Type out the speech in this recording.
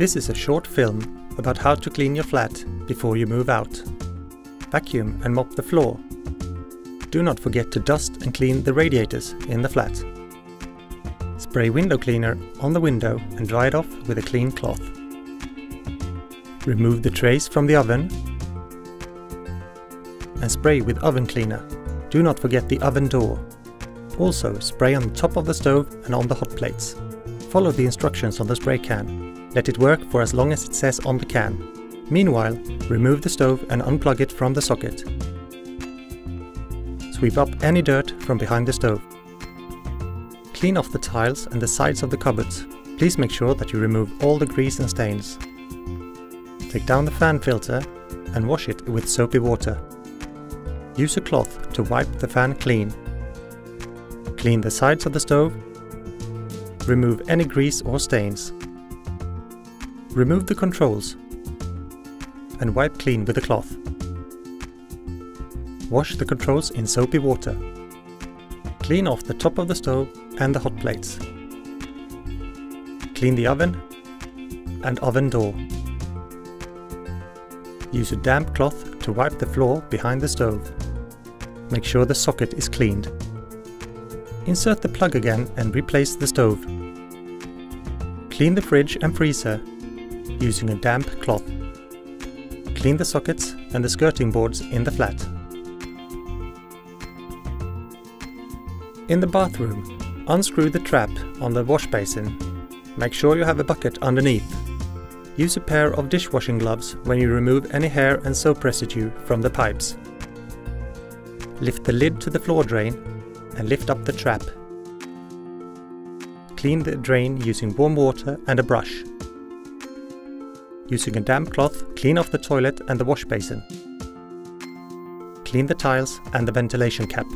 This is a short film about how to clean your flat before you move out. Vacuum and mop the floor. Do not forget to dust and clean the radiators in the flat. Spray window cleaner on the window and dry it off with a clean cloth. Remove the trays from the oven and spray with oven cleaner. Do not forget the oven door. Also spray on the top of the stove and on the hot plates. Follow the instructions on the spray can. Let it work for as long as it says on the can. Meanwhile, remove the stove and unplug it from the socket. Sweep up any dirt from behind the stove. Clean off the tiles and the sides of the cupboards. Please make sure that you remove all the grease and stains. Take down the fan filter and wash it with soapy water. Use a cloth to wipe the fan clean. Clean the sides of the stove Remove any grease or stains. Remove the controls and wipe clean with a cloth. Wash the controls in soapy water. Clean off the top of the stove and the hot plates. Clean the oven and oven door. Use a damp cloth to wipe the floor behind the stove. Make sure the socket is cleaned. Insert the plug again and replace the stove. Clean the fridge and freezer using a damp cloth. Clean the sockets and the skirting boards in the flat. In the bathroom, unscrew the trap on the wash basin. Make sure you have a bucket underneath. Use a pair of dishwashing gloves when you remove any hair and soap residue from the pipes. Lift the lid to the floor drain and lift up the trap. Clean the drain using warm water and a brush. Using a damp cloth, clean off the toilet and the wash basin. Clean the tiles and the ventilation cap.